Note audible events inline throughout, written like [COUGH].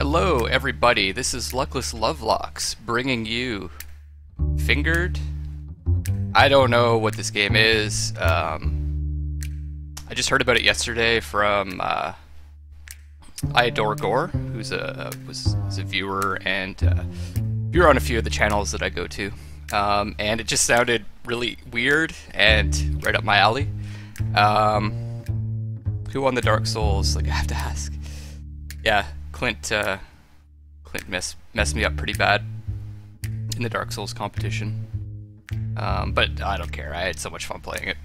Hello, everybody. This is Luckless Lovelocks bringing you Fingered. I don't know what this game is. Um, I just heard about it yesterday from uh, I Adore Gore, who's a was, was a viewer and uh, viewer on a few of the channels that I go to, um, and it just sounded really weird and right up my alley. Um, who won the Dark Souls? Like I have to ask. Yeah, Clint. Uh, Clint messed messed me up pretty bad in the Dark Souls competition. Um, but I don't care. I had so much fun playing it.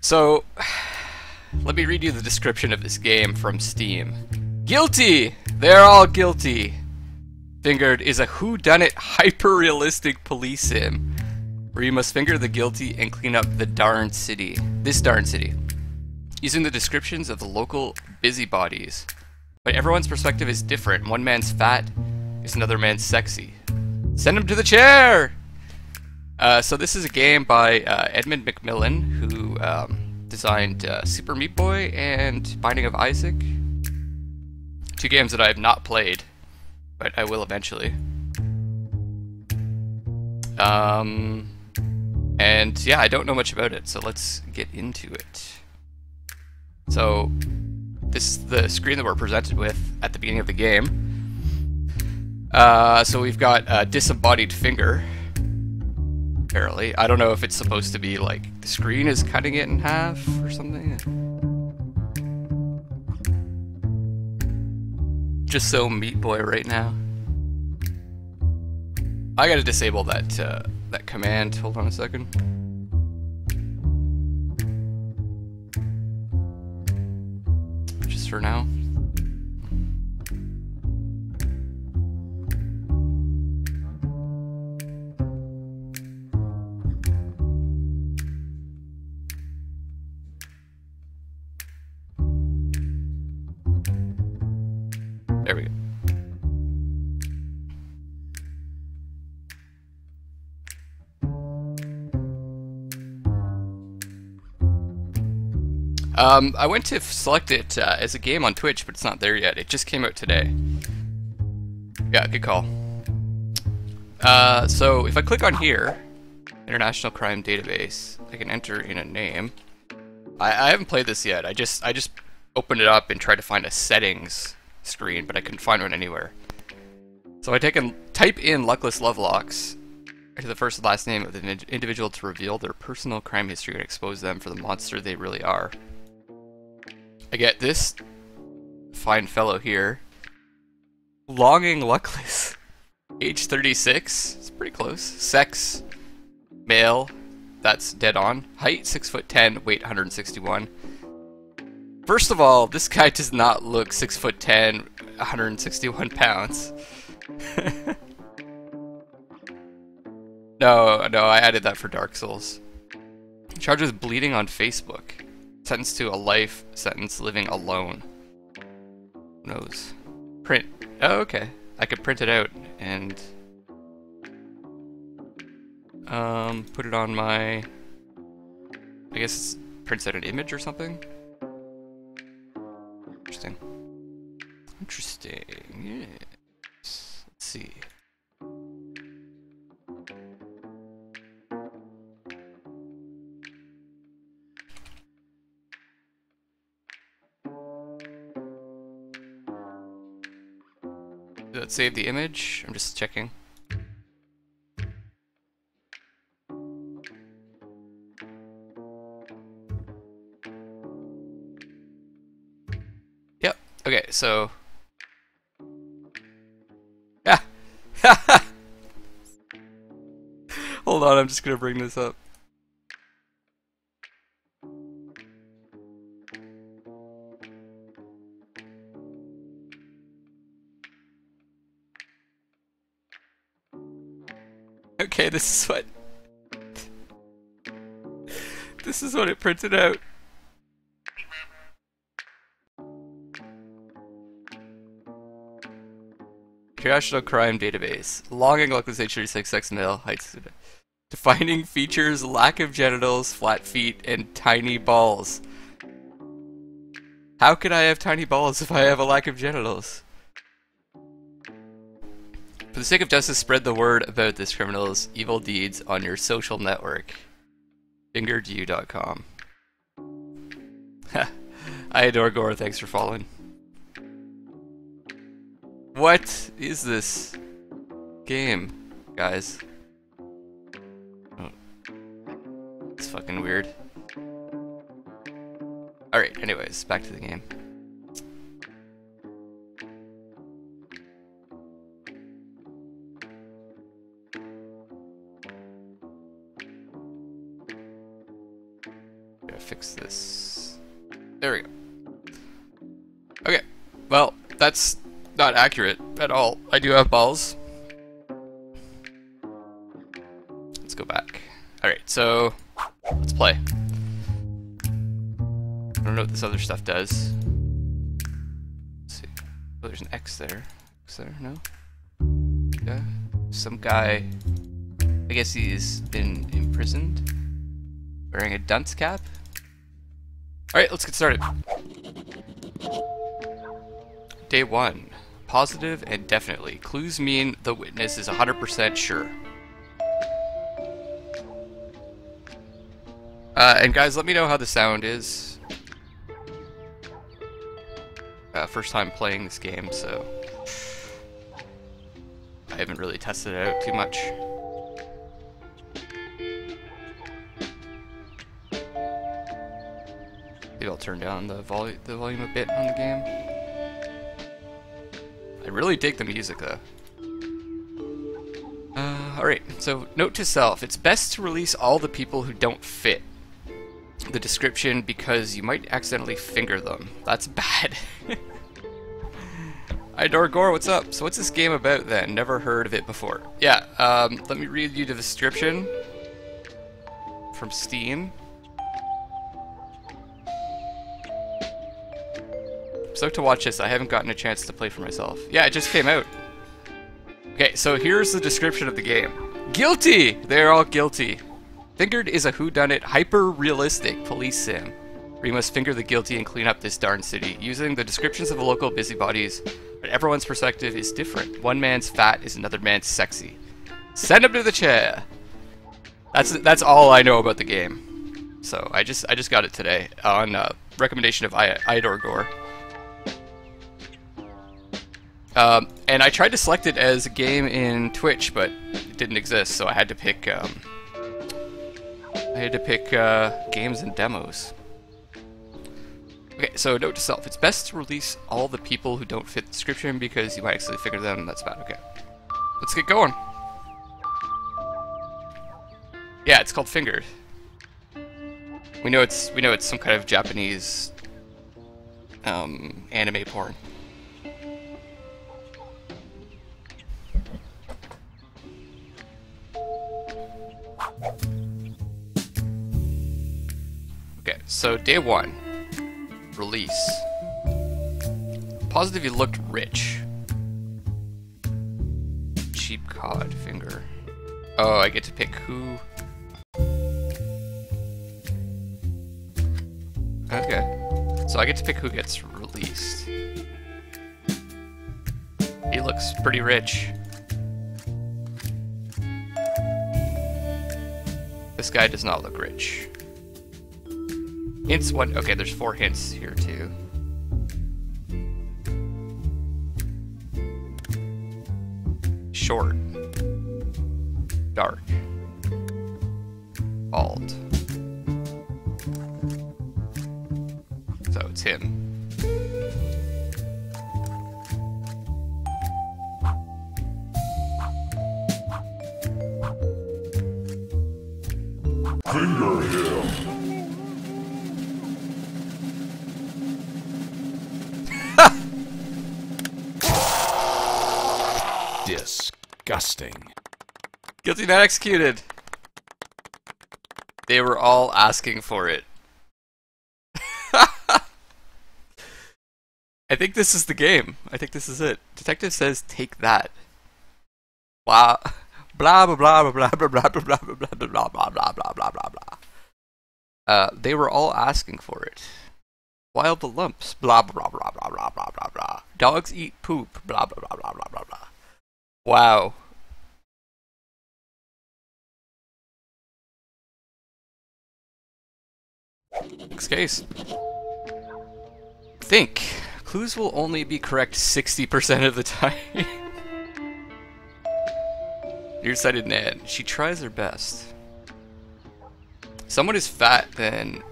So, [SIGHS] let me read you the description of this game from Steam. Guilty! They're all guilty! Fingered is a whodunit hyper-realistic police sim where you must finger the guilty and clean up the darn city. This darn city. Using the descriptions of the local busybodies. But everyone's perspective is different. One man's fat is another man's sexy. Send him to the chair! Uh, so this is a game by uh, Edmund McMillen, who um, designed uh, Super Meat Boy and Binding of Isaac. Two games that I have not played, but I will eventually. Um, and yeah, I don't know much about it, so let's get into it. So, this is the screen that we're presented with at the beginning of the game. Uh, so we've got a disembodied finger, apparently. I don't know if it's supposed to be like the screen is cutting it in half or something. Just so Meat Boy right now. I gotta disable that uh, that command. Hold on a second. For now. Um, I went to select it uh, as a game on Twitch, but it's not there yet. It just came out today. Yeah, good call. Uh, so if I click on here, International Crime Database, I can enter in a name. I, I haven't played this yet. I just I just opened it up and tried to find a settings screen, but I couldn't find one anywhere. So I take and type in Luckless Lovelocks to the first and last name of the individual to reveal their personal crime history and expose them for the monster they really are. I get this fine fellow here. Longing Luckless. Age 36. It's pretty close. Sex. Male. That's dead on. Height 6 foot 10. Weight 161. First of all, this guy does not look 6 foot 10, 161 [LAUGHS] pounds. [LAUGHS] no, no, I added that for Dark Souls. Charged with bleeding on Facebook. Sentenced to a life sentence living alone. Who knows? Print. Oh, okay. I could print it out and um, put it on my. I guess it prints out an image or something. Save the image? I'm just checking. Yep. Okay, so... Ah! [LAUGHS] Hold on, I'm just gonna bring this up. Okay, this is what... this is what it printed out. International Crime Database. Longing localization 36 sex male heights. Defining features lack of genitals, flat feet, and tiny balls. How could I have tiny balls if I have a lack of genitals? For the sake of justice, spread the word about this criminal's evil deeds on your social network. FingeredU.com. [LAUGHS] I adore Gore, thanks for following. What is this game, guys? It's fucking weird. Alright, anyways, back to the game. Not accurate at all. I do have balls. Let's go back. Alright, so let's play. I don't know what this other stuff does. Let's see. Oh, there's an X there. X there? No? Yeah. Some guy. I guess he's been imprisoned. Wearing a dunce cap. Alright, let's get started. Day 1. Positive and definitely. Clues mean the witness is 100% sure. Uh, and guys, let me know how the sound is. Uh, first time playing this game, so I haven't really tested it out too much. Maybe I'll turn down the, volu the volume a bit on the game. Really dig the music though. Uh, Alright, so note to self, it's best to release all the people who don't fit the description because you might accidentally finger them. That's [LAUGHS] bad. Hi Dorgor, what's up? So what's this game about then? Never heard of it before. Yeah, um, let me read you the description from Steam. So to watch this, I haven't gotten a chance to play for myself. Yeah, it just came out. Okay, so here's the description of the game. Guilty! They're all guilty. Fingered is a whodunit, hyper-realistic police sim, you must finger the guilty and clean up this darn city, using the descriptions of the local busybodies, but everyone's perspective is different. One man's fat is another man's sexy. Send him to the chair! That's that's all I know about the game. So I just I just got it today on uh, recommendation of I Idor Gore. Um, and I tried to select it as a game in Twitch, but it didn't exist, so I had to pick. Um, I had to pick uh, games and demos. Okay, so note to self: it's best to release all the people who don't fit the description because you might actually figure them. That's bad. Okay, let's get going. Yeah, it's called Fingered. We know it's we know it's some kind of Japanese um, anime porn. Okay, so day one. Release. Positive you looked rich. Cheap cod finger. Oh, I get to pick who. Okay. So I get to pick who gets released. He looks pretty rich. This guy does not look rich. Hints one. Okay, there's four hints here too. Short. Guilty not executed. They were all asking for it. I think this is the game. I think this is it. Detective says, "Take that." Blah, blah blah blah blah blah blah blah blah blah blah blah blah blah blah blah blah blah. Uh, they were all asking for it. Wild the lumps. Blah blah blah blah blah blah blah blah. Dogs eat poop. Blah blah blah blah blah blah blah. Wow. Next case. Think. Clues will only be correct 60% of the [LAUGHS] time. Nearsighted Nan. She tries her best. Someone is fat, then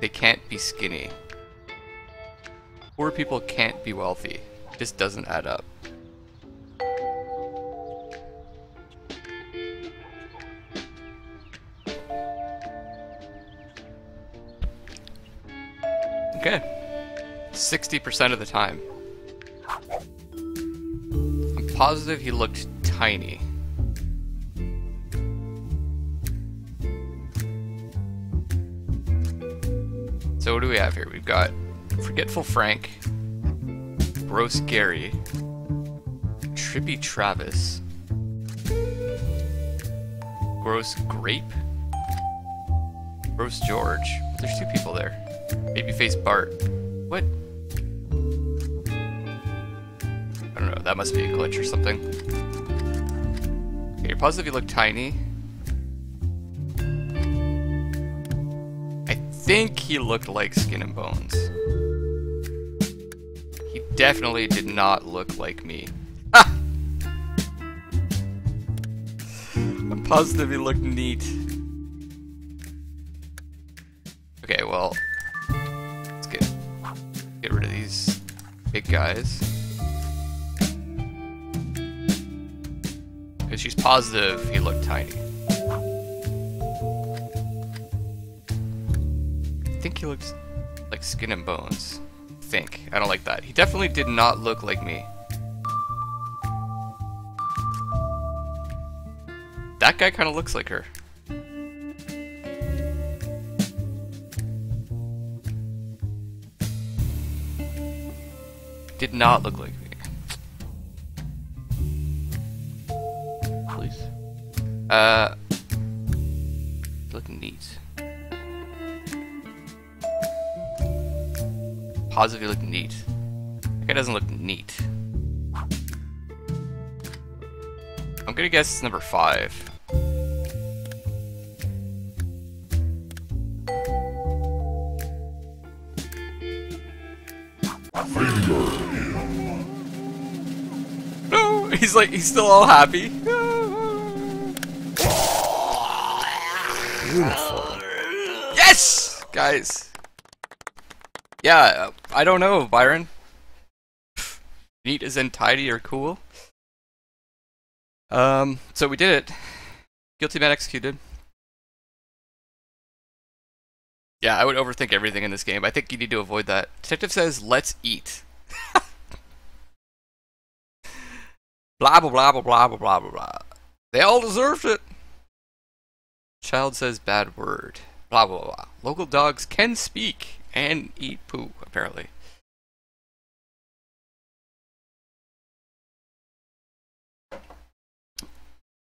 they can't be skinny. Poor people can't be wealthy. This doesn't add up. Okay. 60% of the time. I'm positive he looked tiny. So what do we have here? We've got Forgetful Frank, Gross Gary, Trippy Travis, Gross Grape, Gross George. There's two people there. Babyface Bart. What? I don't know, that must be a glitch or something. Okay, you're positive you look tiny. I think he looked like Skin and Bones. He definitely did not look like me. Ah! [LAUGHS] I'm positive he looked neat. Guys. Because she's positive he looked tiny. I think he looks like skin and bones. Think. I don't like that. He definitely did not look like me. That guy kind of looks like her. Did not look like me. Please. Uh, look neat. Positive, you look neat. That guy doesn't look neat. I'm gonna guess it's number five. Like he's still all happy. Beautiful. Yes, guys. Yeah, I don't know, Byron. Neat as in tidy or cool. Um, so we did it. Guilty man executed. Yeah, I would overthink everything in this game. I think you need to avoid that. Detective says, let's eat. [LAUGHS] blah, blah, blah, blah, blah, blah, blah, blah, blah. They all deserved it. Child says bad word. Blah, blah, blah. Local dogs can speak and eat poo, apparently.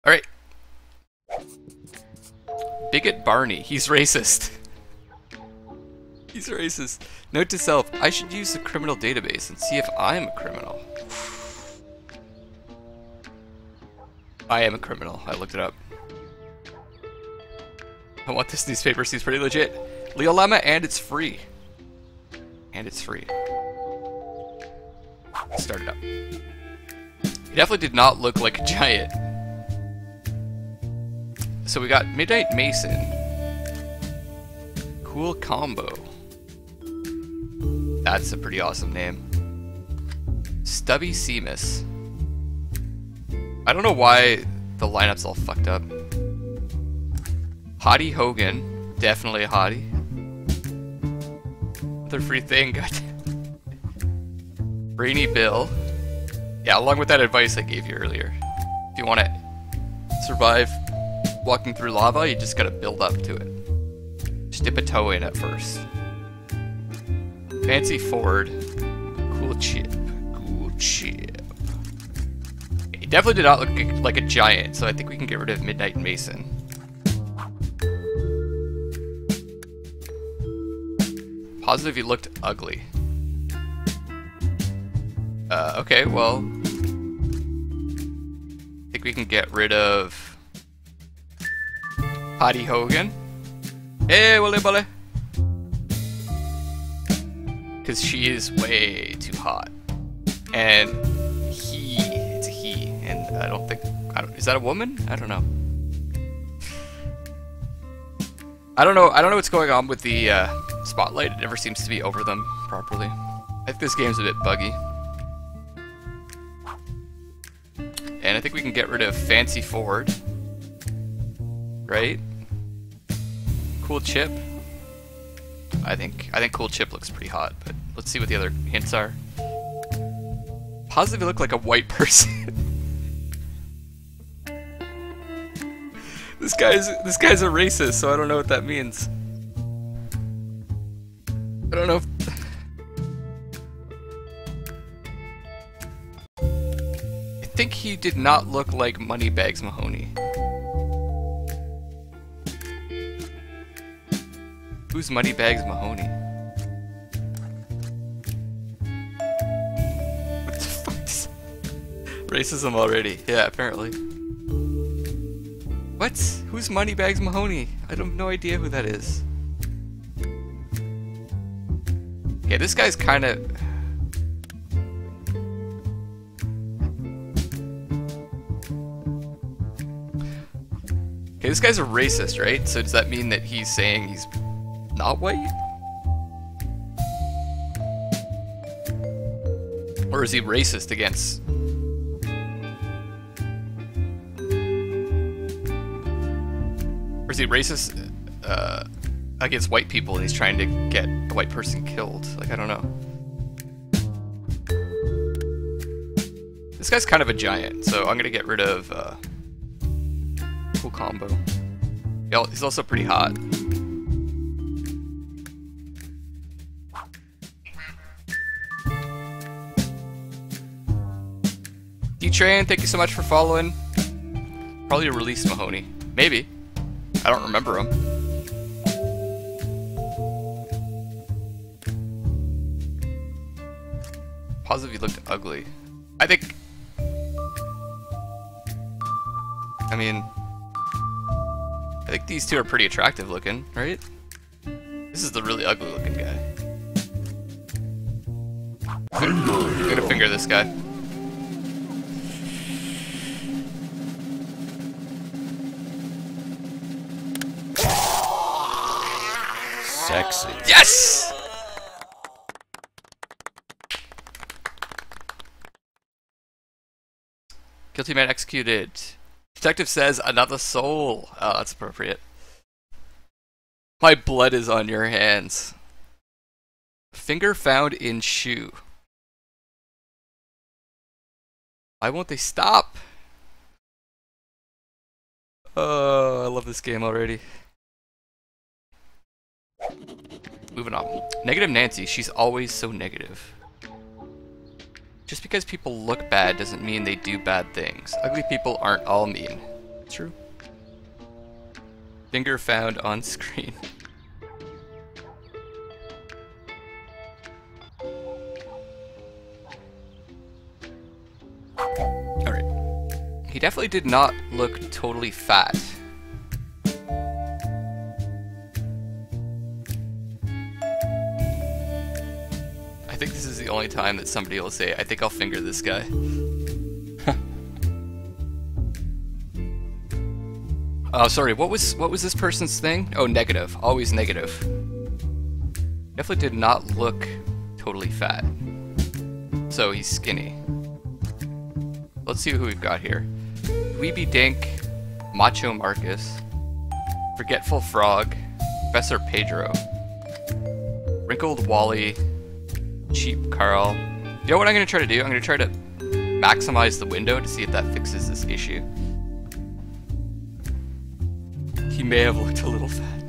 Alright. Bigot Barney. He's racist. [LAUGHS] He's racist. Note to self, I should use the criminal database and see if I'm a criminal. I am a criminal. I looked it up. I want this newspaper. Seems pretty legit. Leo Lama, and it's free. And it's free. Start it up. He definitely did not look like a giant. So we got Midnight Mason. Cool combo. That's a pretty awesome name. Stubby Seamus. I don't know why the lineup's all fucked up. Hottie Hogan. Definitely a hottie. Another free thing. [LAUGHS] God. Rainy Bill. Yeah, along with that advice I gave you earlier. If you want to survive walking through lava, you just gotta build up to it. Just dip a toe in at first. Fancy Ford. Cool chip. Cool chip. Definitely did not look like a giant, so I think we can get rid of Midnight Mason. Positive he looked ugly. Uh, okay, well... I think we can get rid of Patty Hogan. Hey, Willy Bully! Because she is way too hot. And I don't think, I don't, is that a woman? I don't know. I don't know, I don't know what's going on with the uh, spotlight. It never seems to be over them properly. I think this game's a bit buggy. And I think we can get rid of Fancy Ford. Right? Cool Chip. I think I think Cool Chip looks pretty hot, but let's see what the other hints are. Positively look like a white [LAUGHS] person. This guy's this guy's a racist, so I don't know what that means. I don't know if I think he did not look like Moneybags Mahoney. Who's Moneybags Mahoney? What the fuck is... [LAUGHS] Racism already. Yeah, apparently. What? Who's Moneybags Mahoney? I have no idea who that is. Okay, this guy's kind of... Okay, this guy's a racist, right? So does that mean that he's saying he's not white? Or is he racist against... Or is he racist uh, against white people and he's trying to get a white person killed? Like, I don't know. This guy's kind of a giant, so I'm gonna get rid of... Uh, cool combo. He's also pretty hot. D-Train, thank you so much for following. Probably release Mahoney. Maybe. I don't remember him. Positive he looked ugly. I think... I mean... I think these two are pretty attractive looking, right? This is the really ugly looking guy. I'm gonna finger this guy. Sexy. Yes! Guilty man executed. Detective says another soul. Oh, that's appropriate. My blood is on your hands. Finger found in shoe. Why won't they stop? Oh, I love this game already. Moving on. Negative Nancy, she's always so negative. Just because people look bad doesn't mean they do bad things. Ugly people aren't all mean. True. Finger found on screen. [LAUGHS] Alright. He definitely did not look totally fat. The only time that somebody will say, I think I'll finger this guy. Oh, [LAUGHS] sorry. What was what was this person's thing? Oh, negative. Always negative. Definitely did not look totally fat. So he's skinny. Let's see who we've got here. Weeby Dink, Macho Marcus, Forgetful Frog, Professor Pedro, Wrinkled Wally, Cheap Carl. You know what I'm going to try to do? I'm going to try to maximize the window to see if that fixes this issue. He may have looked a little fat.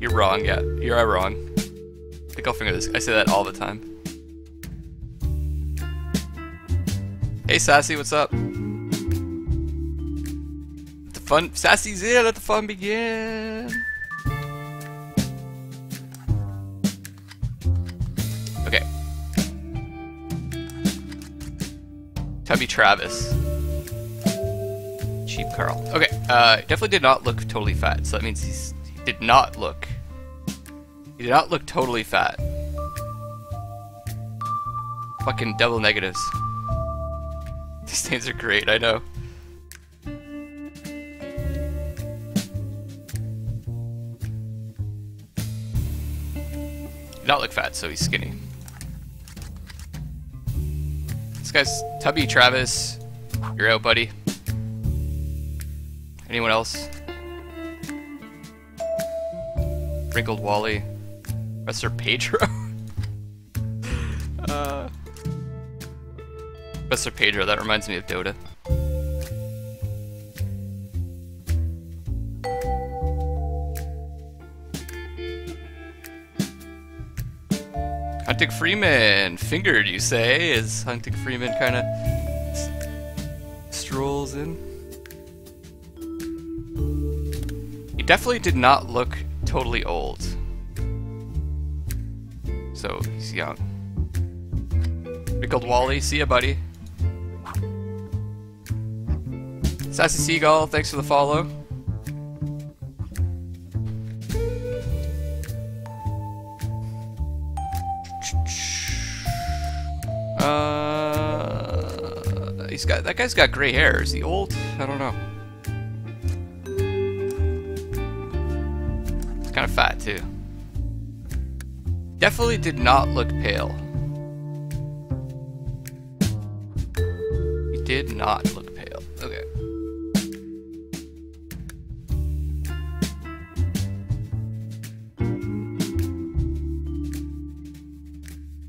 You're wrong, yeah. You're wrong. I think I'll finger this. I say that all the time. Hey Sassy, what's up? The fun Sassy's here, let the fun begin. Tubby Travis. Cheap Carl. Okay, uh, definitely did not look totally fat, so that means he's, he did not look. He did not look totally fat. Fucking double negatives. [LAUGHS] These stains are great, I know. Did not look fat, so he's skinny. Guy's Tubby Travis. You're out, buddy. Anyone else? Wrinkled Wally. Professor Pedro. [LAUGHS] uh, Professor Pedro, that reminds me of Dota. Hunting Freeman, fingered, you say, as Hunting Freeman kind of strolls in. He definitely did not look totally old. So, he's young. Wrinkled Wally, see ya, buddy. Sassy Seagull, thanks for the follow. That guy's got gray hair. Is he old? I don't know. Kind of fat too. Definitely did not look pale. He did not look pale. Okay.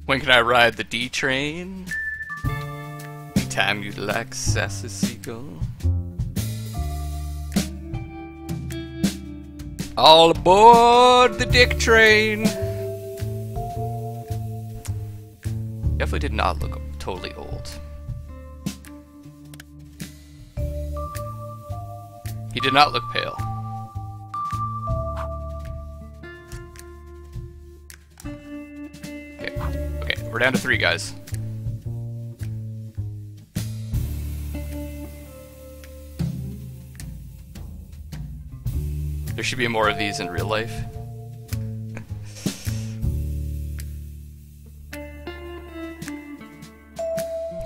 When can I ride the D train? Time you'd like sassy seagull. All aboard the dick train. Definitely did not look totally old. He did not look pale. Okay, okay, we're down to three guys. Should be more of these in real life.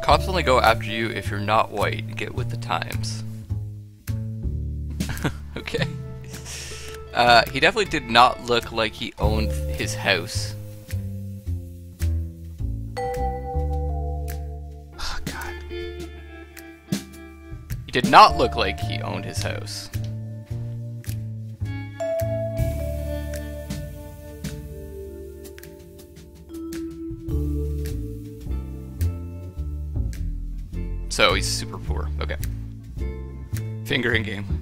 Cops only go after you if you're not white. Get with the times. [LAUGHS] okay. Uh, he definitely did not look like he owned his house. Oh, God. He did not look like he owned his house. So he's super poor. Okay. Finger in game.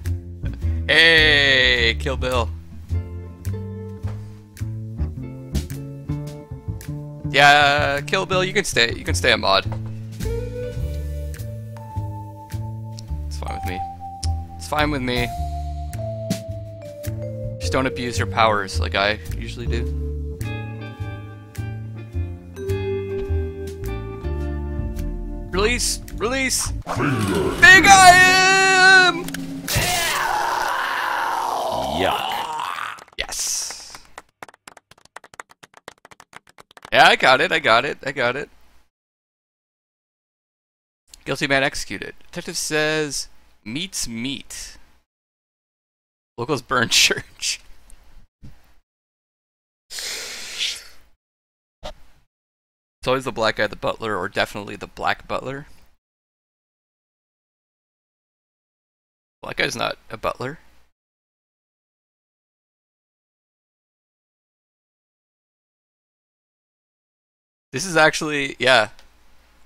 Hey, Kill Bill. Yeah, Kill Bill, you can stay. You can stay a mod. It's fine with me. It's fine with me. Just don't abuse your powers like I usually do. Release! Release! Big I am! Yuck. Yes. Yeah, I got it. I got it. I got it. Guilty man executed. Detective says meets meat. Locals burn [LAUGHS] church. It's always the black guy, the butler, or definitely the black butler. Black guy's not a butler. This is actually, yeah.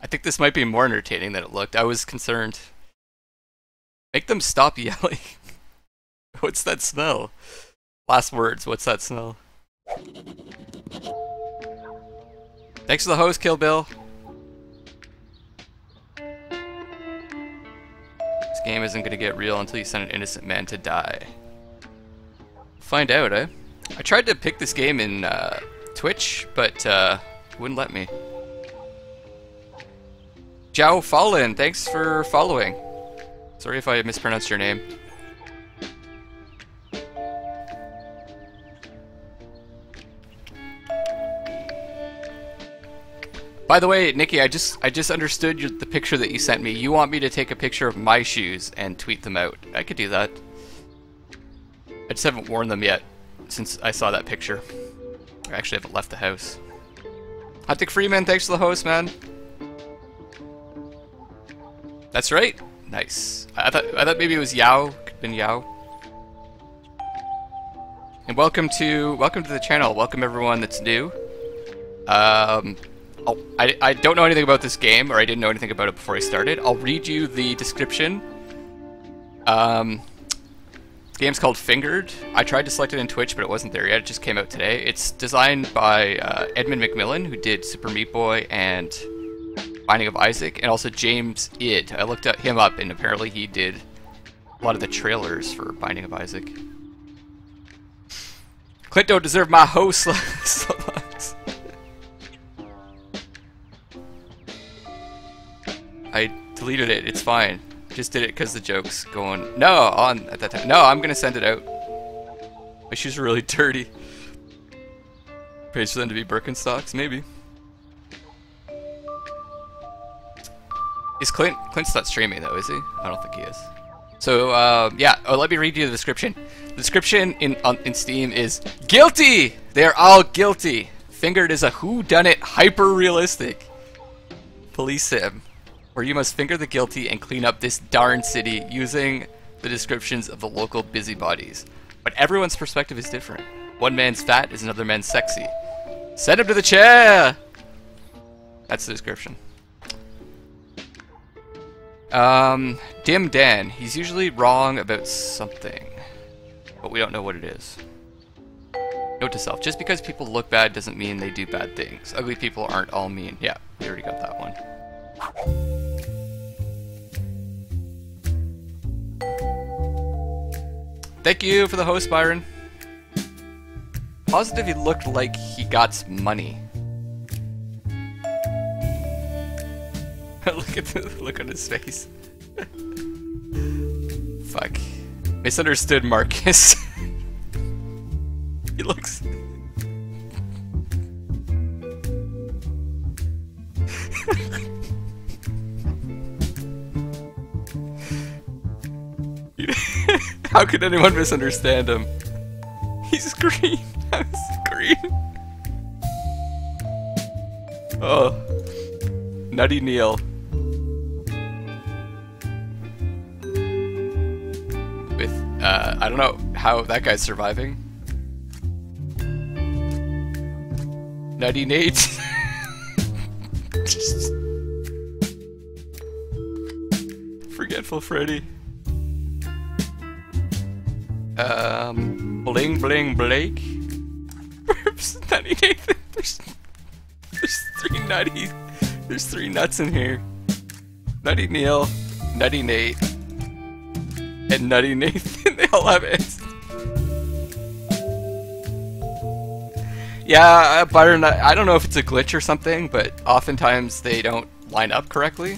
I think this might be more entertaining than it looked. I was concerned. Make them stop [LAUGHS] yelling. what's that smell? Last words, what's that smell? Thanks for the host, Kill Bill. Game isn't gonna get real until you send an innocent man to die. Find out, eh? I tried to pick this game in uh, Twitch, but uh, wouldn't let me. Jow Fallen, thanks for following. Sorry if I mispronounced your name. By the way, Nikki, I just I just understood your, the picture that you sent me. You want me to take a picture of my shoes and tweet them out. I could do that. I just haven't worn them yet since I saw that picture. I actually haven't left the house. Huntic Freeman, thanks for the host, man. That's right. Nice. I thought I thought maybe it was Yao. Could have been Yao. And welcome to welcome to the channel. Welcome everyone that's new. Um, I'll, I I don't know anything about this game, or I didn't know anything about it before I started. I'll read you the description. Um, the game's called Fingered. I tried to select it in Twitch, but it wasn't there yet. It just came out today. It's designed by uh, Edmund McMillen, who did Super Meat Boy and Binding of Isaac, and also James Id. I looked him up, and apparently he did a lot of the trailers for Binding of Isaac. Clint don't deserve my host. [LAUGHS] I deleted it. It's fine. Just did it because the joke's going. No, on at that time. No, I'm gonna send it out. My shoes are really dirty. Pays for them to be Birkenstocks, maybe. Is Clint Clint's not streaming though, is he? I don't think he is. So uh, yeah, oh, let me read you the description. The description in on, in Steam is guilty. They're all guilty. Fingered is a who-done-it hyper-realistic police sim, where you must finger the guilty and clean up this darn city using the descriptions of the local busybodies. But everyone's perspective is different. One man's fat is another man's sexy. Send him to the chair. That's the description. Um, Dim Dan. He's usually wrong about something, but we don't know what it is. Note to self, just because people look bad doesn't mean they do bad things. Ugly people aren't all mean. Yeah, we already got that one. Thank you for the host, Byron. Positive he looked like he got money. [LAUGHS] look at the look on his face. [LAUGHS] Fuck. Misunderstood Marcus. [LAUGHS] he looks... [LAUGHS] How could anyone misunderstand him? He's green. [LAUGHS] How's green? Oh. Nutty Neil. With, uh, I don't know how that guy's surviving. Nutty Nate. [LAUGHS] Forgetful Freddy. Um, Bling Bling Blake. Nutty Nathan. There's, there's three nutty. There's three nuts in here. Nutty Neil, Nutty Nate, and Nutty Nathan. [LAUGHS] they all have it. Yeah, uh, Byron, I don't know if it's a glitch or something, but oftentimes they don't line up correctly.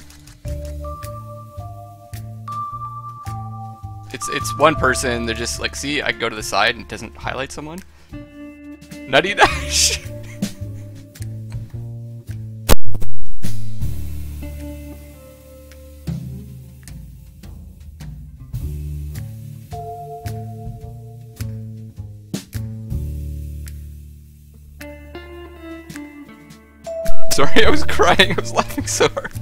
It's it's one person, they're just like, see, I go to the side and it doesn't highlight someone. Nutty [LAUGHS] Dash! Sorry, I was crying. I was laughing so hard.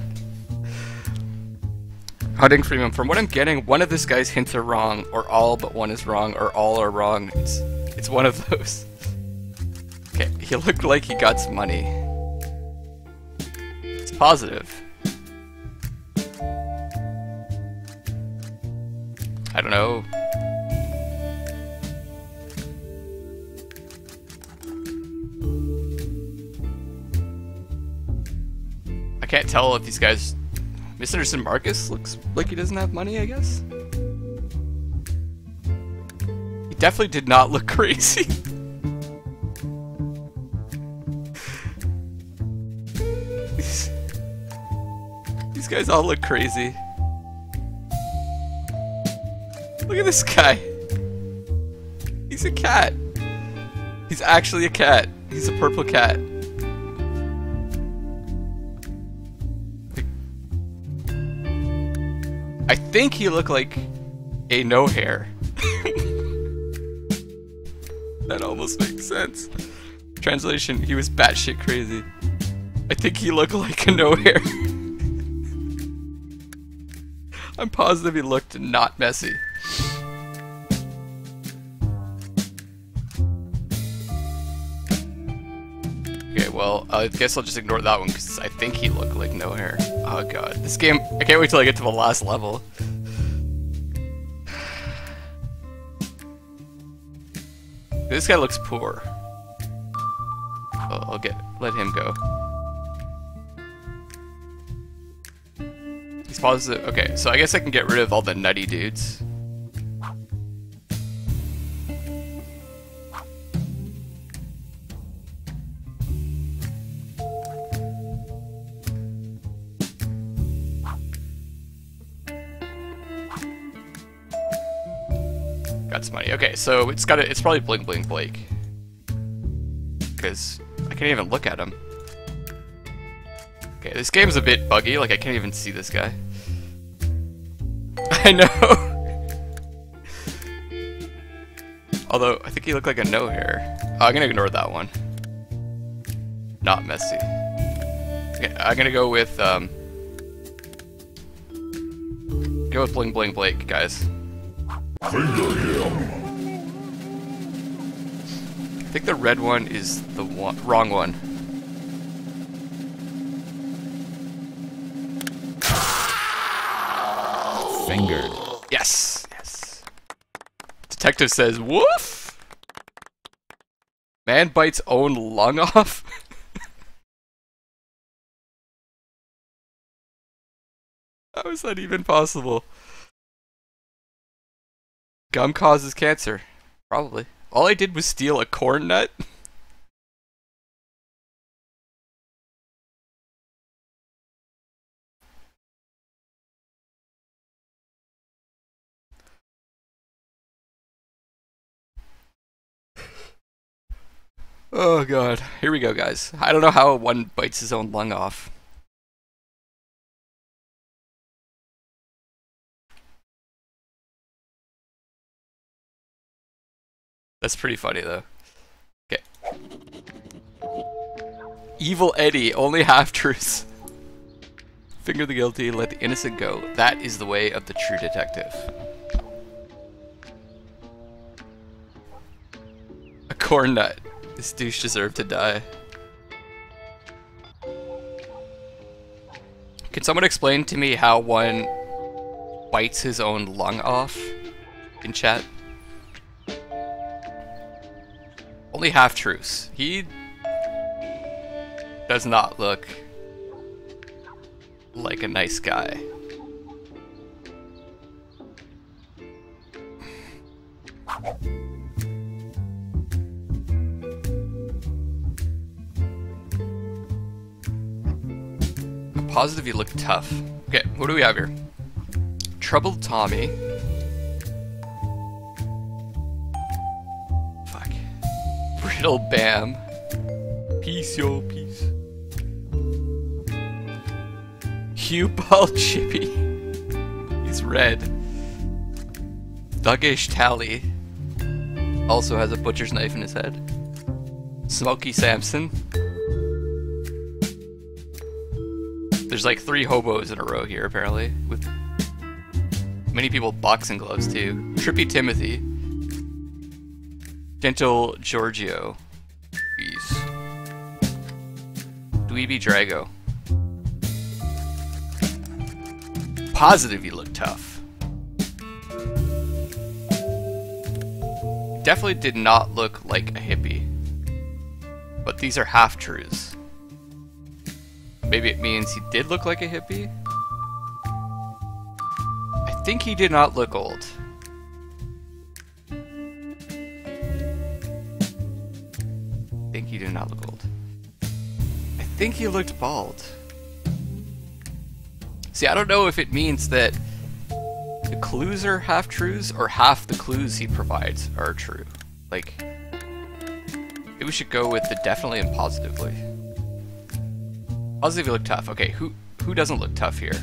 Hunting Freeman, from what I'm getting, one of this guy's hints are wrong, or all but one is wrong, or all are wrong. It's it's one of those. [LAUGHS] Okay, he looked like he got some money. It's positive. I don't know. I can't tell if these guys... Misunderstood Marcus looks like he doesn't have money, I guess? He definitely did not look [LAUGHS] crazy. These guys all look crazy. Look at this guy. He's a cat. He's actually a cat. He's a purple cat. I think he looked like a no hair. [LAUGHS] that almost makes sense. Translation, he was batshit crazy. I think he looked like a no hair. [LAUGHS] I'm positive he looked not messy. I guess I'll just ignore that one because I think he looked like no hair. Oh god, this game, I can't wait till I get to the last level. This guy looks poor. I'll, I'll get, let him go. He's positive. Okay, so I guess I can get rid of all the nutty dudes. Money. Okay, so it's got a, it's probably Bling Bling Blake. Because I can't even look at him. Okay, this game's a bit buggy, like I can't even see this guy. [LAUGHS] I know! [LAUGHS] Although, I think he looked like a no hair. Oh, I'm gonna ignore that one. Not messy. Okay, I'm gonna go with, um... Go with Bling Bling Blake, guys. Finger him. I think the red one is the one, wrong one. Fingered. Yes, yes. Detective says, woof! Man bites own lung [LAUGHS] off? How is that even possible? Gum causes cancer. Probably. All I did was steal a corn nut. [LAUGHS] Oh god. Here we go, guys. I don't know how one bites his own lung off. That's pretty funny though. Okay. Evil Eddie, only half [LAUGHS] truths. Finger the guilty, let the innocent go. That is the way of the true detective. A corn nut. This douche deserved to die. Can someone explain to me how one bites his own lung off in chat? Only half truths. He does not look like a nice guy. Positive he looked tough. Okay, what do we have here? Troubled Tommy. Brittle Bam. Peace, yo, peace. Cue Ball [LAUGHS] Chippy. He's red. Thuggish Tally. Also has a butcher's knife in his head. Smoky Sampson. There's like three hobos in a row here, apparently, with many people boxing gloves too. Trippy Timothy. Gentle Giorgio. Peace. Dweeby Drago. Positive you look tough. Definitely did not look like a hippie. But these are half truths. Maybe it means he did look like a hippie? I think he did not look old. He did not look old. I think he looked bald. See, I don't know if it means that the clues are half truths or half the clues he provides are true. Like, maybe we should go with the definitely and positively. Positively look tough. Okay, who who doesn't look tough here?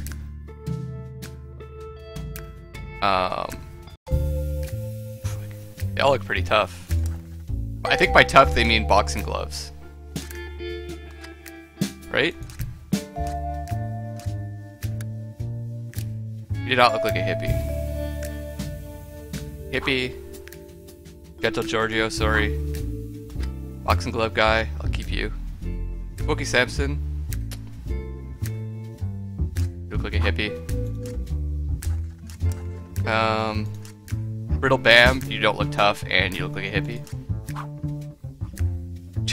Um, they all look pretty tough. I think by tough they mean boxing gloves. Right? You did not look like a hippie. Hippie. Ghetto Giorgio, sorry. Boxing glove guy, I'll keep you. Wookie Sampson. You look like a hippie. Um, Brittle Bam, you don't look tough and you look like a hippie.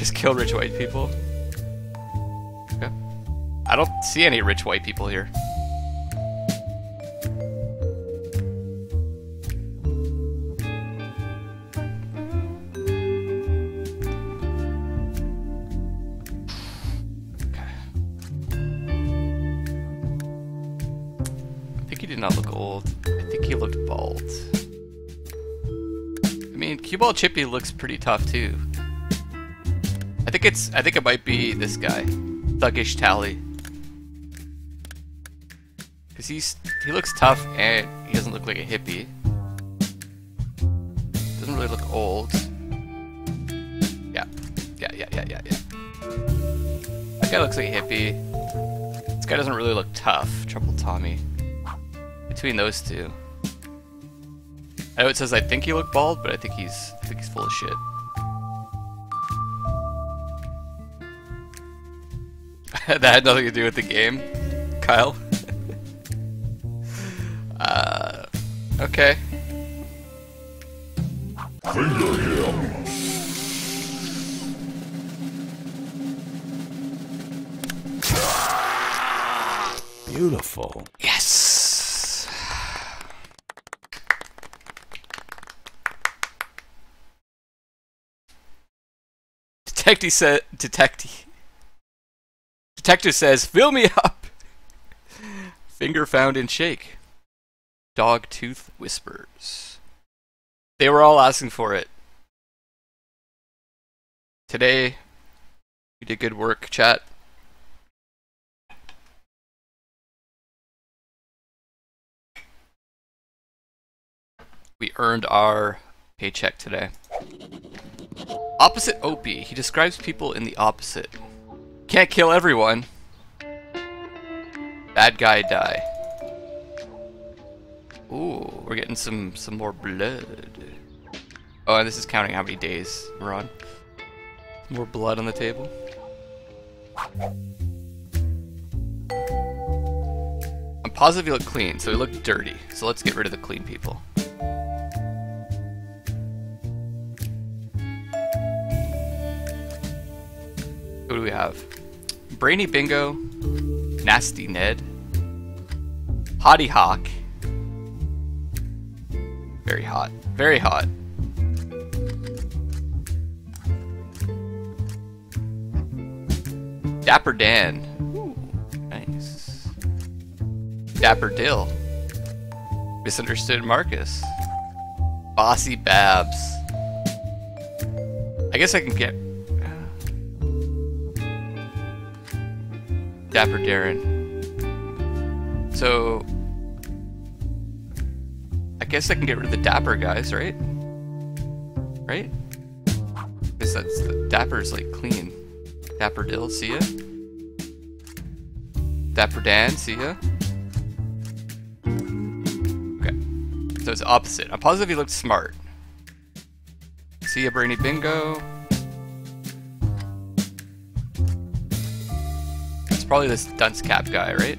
Just kill rich white people. Okay. I don't see any rich white people here. I think he did not look old. I think he looked bald. I mean, Cue Ball Chippy looks pretty tough too. I think it's. I think it might be this guy, Thuggish Tally, because he's he looks tough and he doesn't look like a hippie. Doesn't really look old. Yeah, yeah, yeah, yeah, yeah, yeah. That guy looks like a hippie. This guy doesn't really look tough. Trouble Tommy. Between those two. I know it says I think he looked bald, but I think he's I think he's full of shit. [LAUGHS] that had nothing to do with the game, Kyle. [LAUGHS] uh, okay. Finger him. Beautiful. Yes. Detective said. Detective. Detective says, "Fill me up." Finger found in shake. Dog tooth whispers. They were all asking for it. Today, we did good work, chat. We earned our paycheck today. Opposite Opie. He describes people in the opposite. Can't kill everyone. Bad guy die. Ooh, we're getting some some more blood. Oh, and this is counting how many days we're on. More blood on the table. I'm positive you look clean, so you look dirty. So let's get rid of the clean people. Who do we have? Brainy Bingo, Nasty Ned, Hottie Hawk. Very hot. Very hot. Dapper Dan. Ooh, nice. Dapper Dill. Misunderstood Marcus. Bossy Babs. I guess I can get Dapper Darren. So, I guess I can get rid of the Dapper guys, right? Right? Because that's the Dapper's like clean. Dapper Dill, see ya. Dapper Dan, see ya. Okay. So it's opposite. I'm positive he looked smart. See ya, Brainy Bingo. Probably this dunce cap guy, right?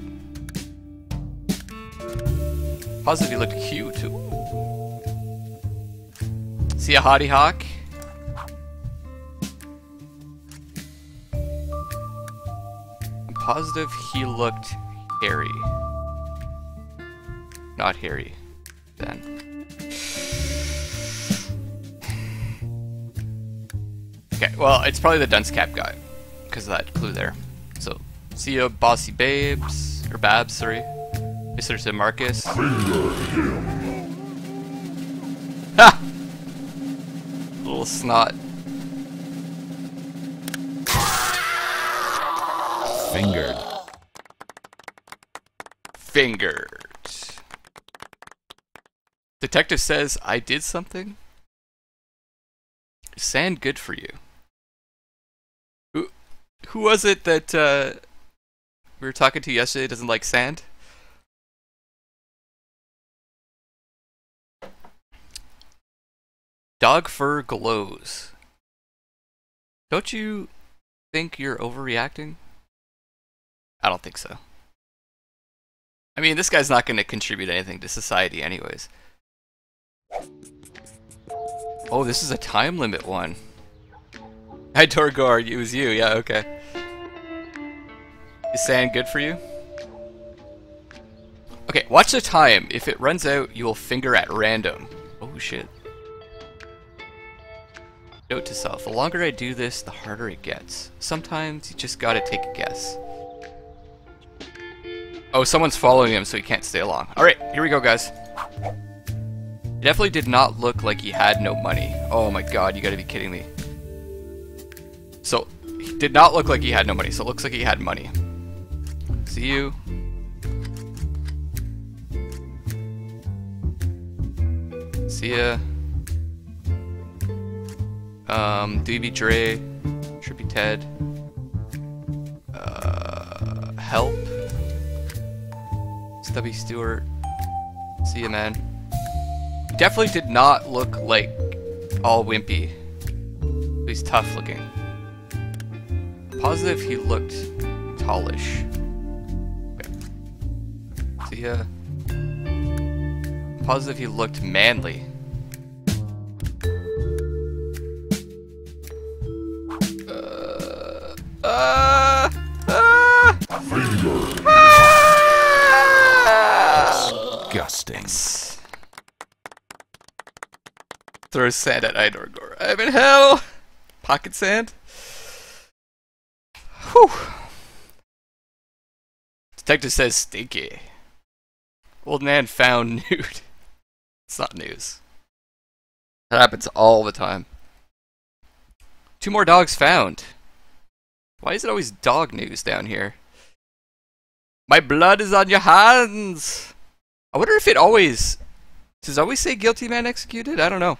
Positive he looked cute. See a hottie hawk? I'm positive he looked hairy. Not hairy. Then. [SIGHS] Okay, well, it's probably the dunce cap guy. Because of that clue there. So, see ya, bossy babes. Or babs, sorry. Mr. St. Marcus. Finger. Ha! Little snot. Fingered. Fingered. Detective says I did something? Sand good for you? Who, who was it that uh, we were talking to you yesterday doesn't like sand? Dog fur glows. Don't you think you're overreacting? I don't think so. I mean, this guy's not going to contribute anything to society, anyways. Oh, this is a time limit one. Hi, Torgor. It was you. Yeah, okay. Is sand good for you? Okay, watch the time. If it runs out, you will finger at random. Oh, shit. Note to self, the longer I do this, the harder it gets. Sometimes you just gotta take a guess. Oh, someone's following him, so he can't stay long. Alright, here we go, guys. It definitely did not look like he had no money. Oh my god, you gotta be kidding me. So, he did not look like he had no money, so it looks like he had money. See you. See ya. Um, DB Dre, Trippy Ted, uh, Help, Stubby Stewart, see ya man. Definitely did not look like all wimpy. He's tough looking. Positive he looked tallish. See ya. Positive he looked manly. Uh, uh, uh, ah! Disgusting. Throw sand at Idorgor. I'm in hell! Pocket sand? Whew. Detective says stinky. Old man found nude. [LAUGHS] It's not news. That happens all the time. Two more dogs found. Why is it always dog news down here? My blood is on your hands! I wonder if it always. Does it always say guilty man executed? I don't know.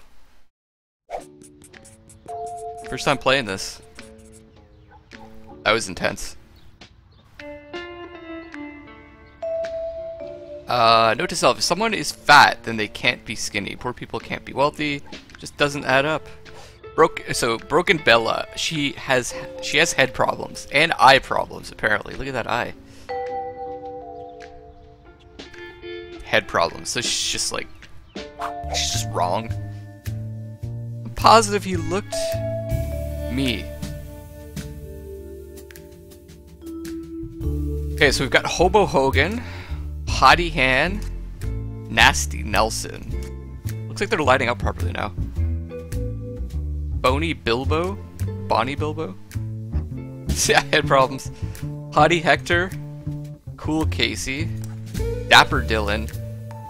First time playing this. That was intense. Uh, note to self, if someone is fat, then they can't be skinny. Poor people can't be wealthy. Just doesn't add up. Broke, so broken Bella, she has she has head problems and eye problems apparently. Look at that eye. Head problems. So she's just like she's just wrong. I'm positive he looked me. Okay, so we've got Hobo Hogan, Hottie Han, Nasty Nelson. Looks like they're lighting up properly now. Bony Bilbo, Bonnie Bilbo. [LAUGHS] yeah, had problems. Hottie Hector, Cool Casey, Dapper Dylan,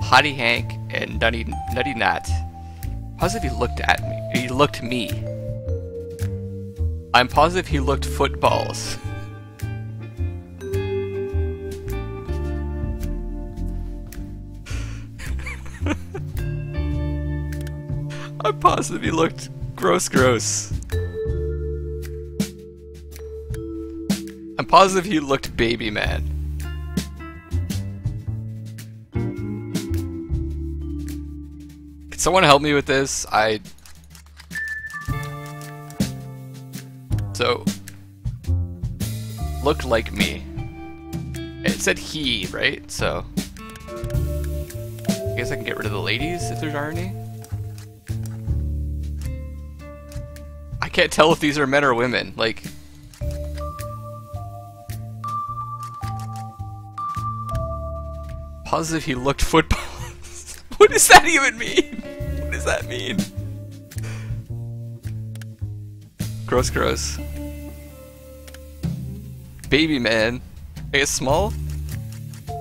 Hottie Hank, and Nutty Nutty Nat. Positive he looked at me. He looked me. I'm positive he looked footballs. I'm positive he looked gross, gross. I'm positive he looked baby man. Can someone help me with this? I. So. Looked like me. It said he, right? So. I guess I can get rid of the ladies if there's irony. I can't tell if these are men or women. Like. Positive he looked football. [LAUGHS] what does that even mean? What does that mean? Gross, gross. Baby man. I guess small? He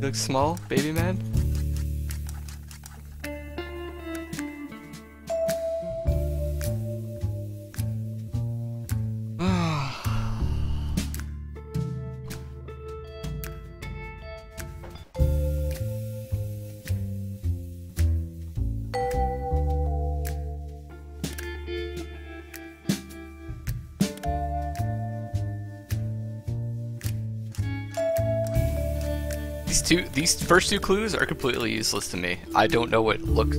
looks small, baby man. These first two clues are completely useless to me. I don't know what look,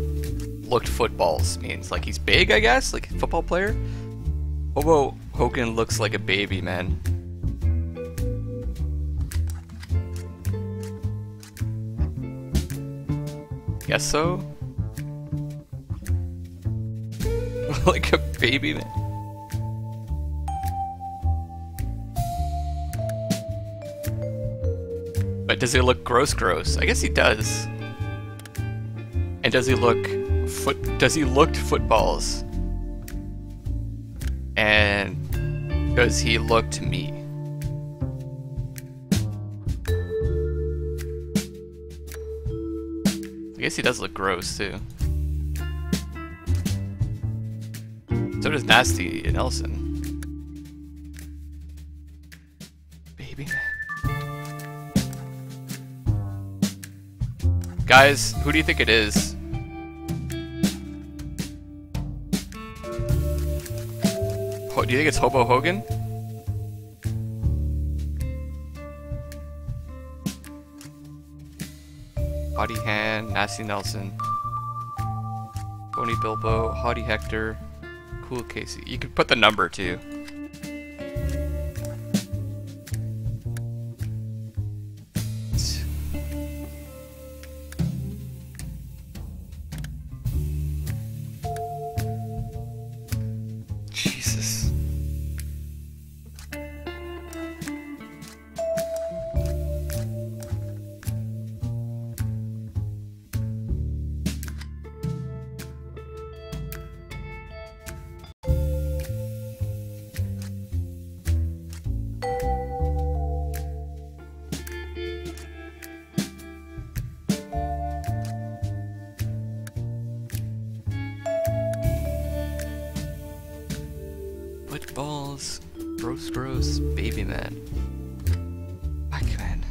looked footballs means. Like he's big, I guess, like football player. Hobo Hogan looks like a baby, man. Guess so. [LAUGHS] like a baby, man. Does he look gross gross? I guess he does. And does he look foot does he look footballs? And does he look to me? I guess he does look gross too. So does Nasty and Nelson. Guys, who do you think it is? Ho do you think it's Hobo Hogan? Hottie Han, Nasty Nelson, Bony Bilbo, Hottie Hector, Cool Casey. You could put the number too. Gross, gross, baby man. Pac-Man.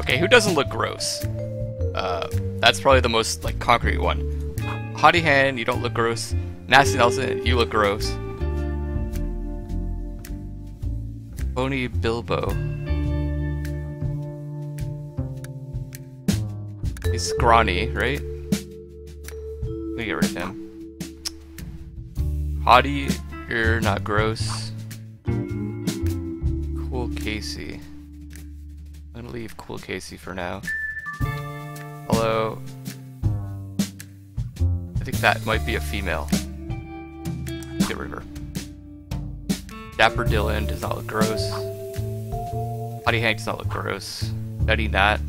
Okay, who doesn't look gross? Uh, that's probably the most like concrete one. Hottie Hand, you don't look gross. Nasty Nelson, you look gross. Bony Bilbo. He's scrawny, right? Let me get rid of him. Hottie, you're not gross. Cool Casey. I'm gonna leave Cool Casey for now. That might be a female. Get rid of her. Dapper Dylan does not look gross. Hottie Hank does not look gross. Betty Nat.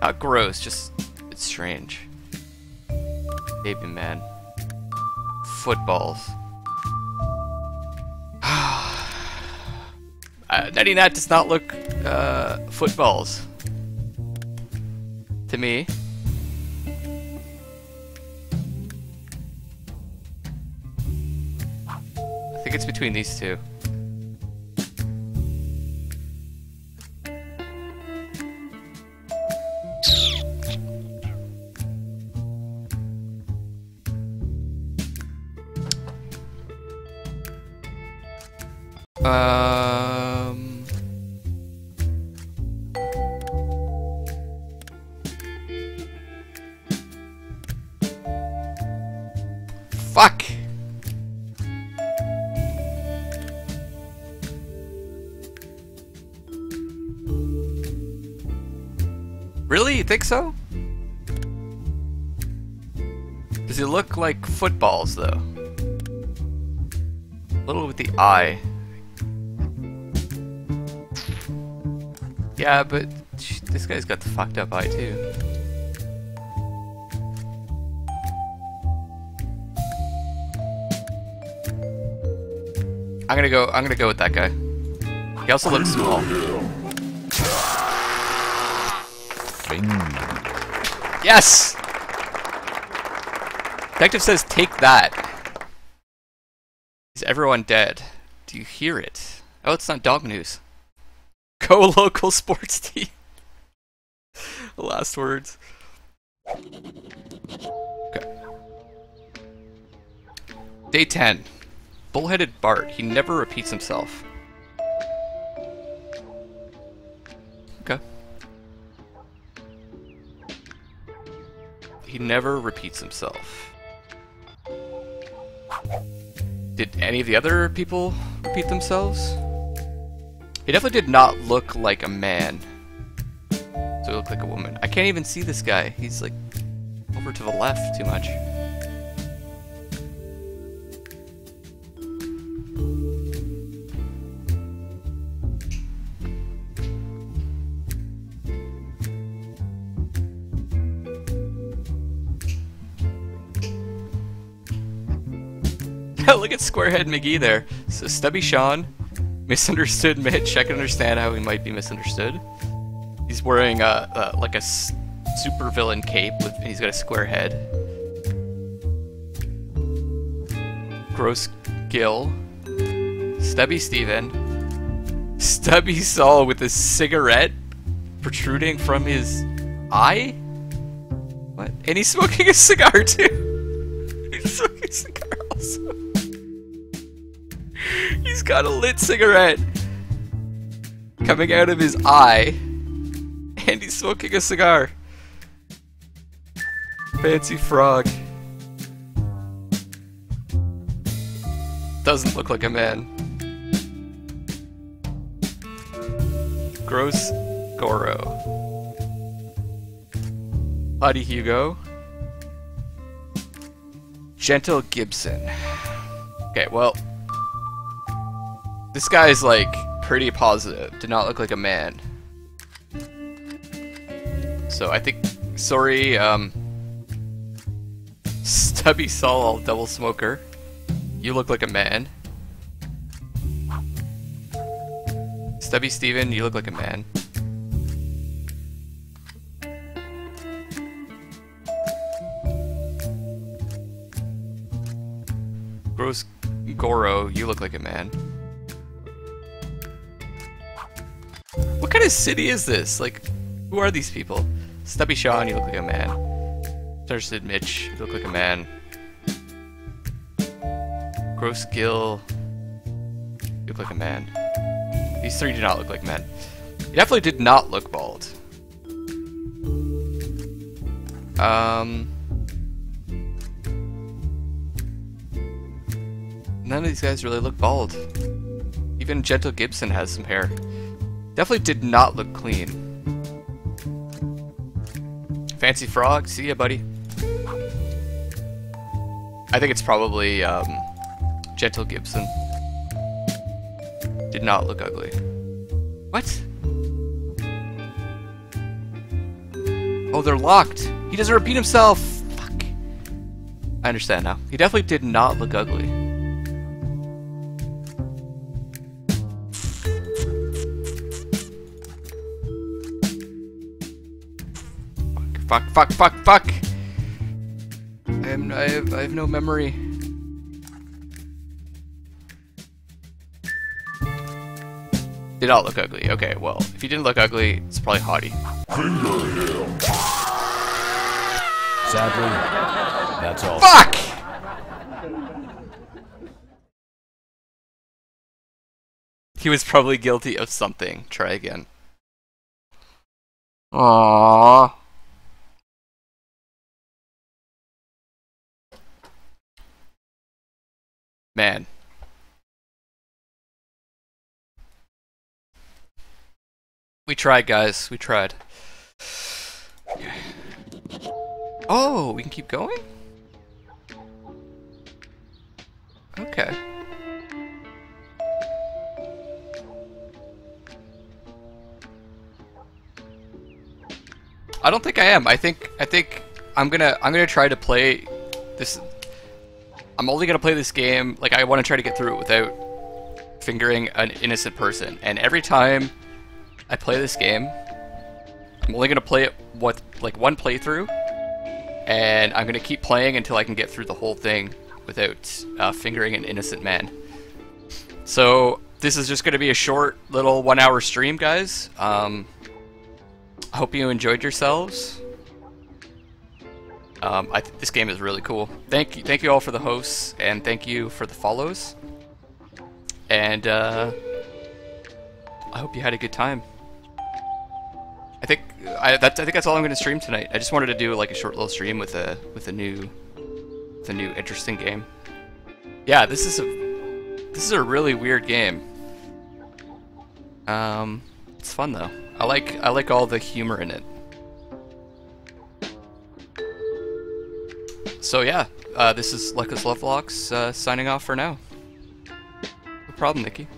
Not gross, just it's strange. Baby man. Footballs. [SIGHS] uh, Nutty Nat does not look uh, footballs. To me. Think it's between these two. Um. Footballs though? A little with the eye. Yeah, but this guy's got the fucked up eye too. I'm gonna go. I'm gonna go with that guy. He also looks small. Yes. Detective says, "Take that." Is everyone dead? Do you hear it? Oh, it's not dog news. Go [LAUGHS] local sports team. [LAUGHS] last words. Okay. Day 10. Bullheaded Bart. He never repeats himself. Okay. He never repeats himself. Did any of the other people repeat themselves? He definitely did not look like a man. So he looked like a woman. I can't even see this guy. He's like over to the left too much. Look McGee there. So Stubby Sean, misunderstood Mitch. I can understand how he might be misunderstood. He's wearing a, a like a super villain cape with, he's got a square head. Gross Gill, Stubby Steven, Stubby Saul with a cigarette protruding from his eye. What? And he's smoking a cigar too. [LAUGHS] he's smoking a cigar also. Got a lit cigarette coming out of his eye, and he's smoking a cigar. Fancy frog. Doesn't look like a man. Gross Goro. Buddy Hugo. Gentle Gibson. Okay, well, this guy is like pretty positive. Did not look like a man. So I think, sorry, um, [LAUGHS] Stubby Saul, double smoker. You look like a man. Stubby Steven, you look like a man. Gross Goro, you look like a man. Kind of city is this? Like, who are these people? Stubby Sean, you look like a man. Thirsted Mitch, you look like a man. Gross Gill, you look like a man. These three do not look like men. He definitely did not look bald. Um. None of these guys really look bald. Even Gentle Gibson has some hair. Definitely did not look clean. Fancy Frog, see ya, buddy. I think it's probably um, Gentle Gibson. Did not look ugly. What? Oh, they're locked. He doesn't repeat himself. Fuck. I understand now. He definitely did not look ugly. Fuck, fuck, fuck, fuck! I am, I have, I have no memory. Did not look ugly. Okay, well, if you didn't look ugly, it's probably Hottie. Finger him. Sadly, that's all. Fuck! He was probably guilty of something. Try again. Aww. Man. We tried, guys. We tried. Oh, we can keep going? Okay. I don't think I am. I think I think I'm gonna I'm gonna try to play this. I'm only gonna play this game like I want to try to get through it without fingering an innocent person. And every time I play this game, I'm only gonna play it what like one playthrough, and I'm gonna keep playing until I can get through the whole thing without uh, fingering an innocent man. So this is just gonna be a short little one-hour stream, guys. Um, I hope you enjoyed yourselves. Um, I th- this game is really cool. Thank you, thank you all for the hosts, and thank you for the follows. And uh, I hope you had a good time. I think I, that's, I think that's all I'm going to stream tonight. I just wanted to do like a short little stream with a with a new with a new interesting game. Yeah, this is a this is a really weird game. Um, it's fun though. I like I like all the humor in it. So yeah, uh, this is Luckless Lovelocks uh, signing off for now. No problem, Nikki.